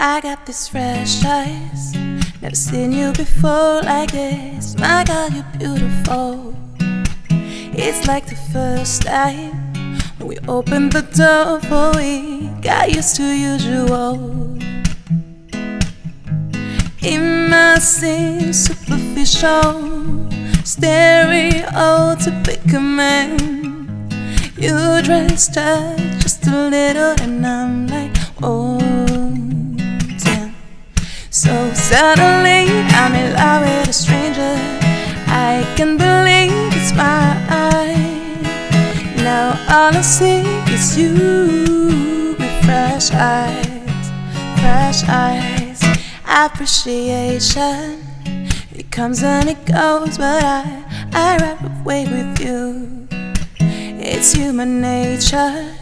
I got these fresh eyes. Never seen you before like this. My God, you're beautiful. It's like the first time when we opened the door for we got used to usual. It might seem superficial, stereotypical to pick a man. You dressed up just a little, and I'm like, So suddenly, I'm in love with a stranger. I can believe it's my eye. Now all I see is you with fresh eyes, fresh eyes. Appreciation, it comes and it goes, but I, I run away with you. It's human nature.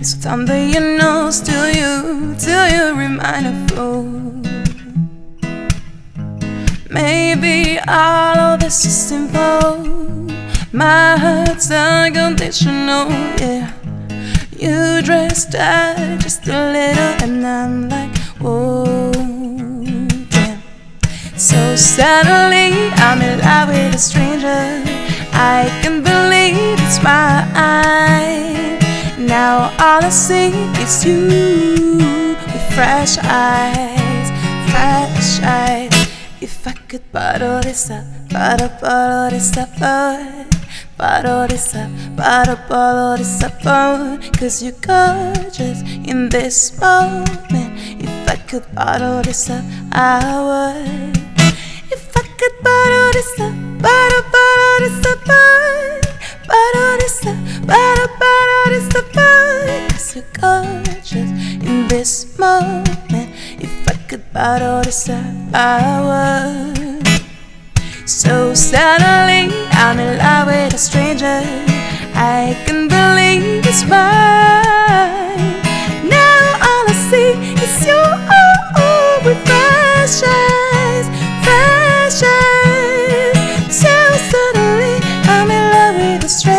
So thunder your nose till you, till you remind a fool. Maybe all of this is simple. My heart's unconditional, yeah. You dressed up just a little, and I'm like, whoa, damn. So suddenly, I'm in love with a stranger. I can believe it's my eye. Now all I see is you with fresh eyes, fresh eyes. This up, bottle, bottle this up, oh, bottle this up, bottle, bottle this up, oh, cause you're gorgeous in this moment. If I could bottle this up, I would. If I could up, bottle, bottle this up, oh, bottle this up, bottle, bottle this up, oh, cause you're gorgeous in this moment. If I could bottle this would. So suddenly I'm in love with a stranger. I can believe it's mine. Now all I see is you with fresh eyes, fresh eyes So suddenly I'm in love with a stranger.